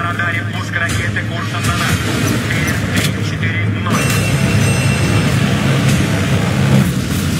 На радаре пушка ракеты курсом на нас.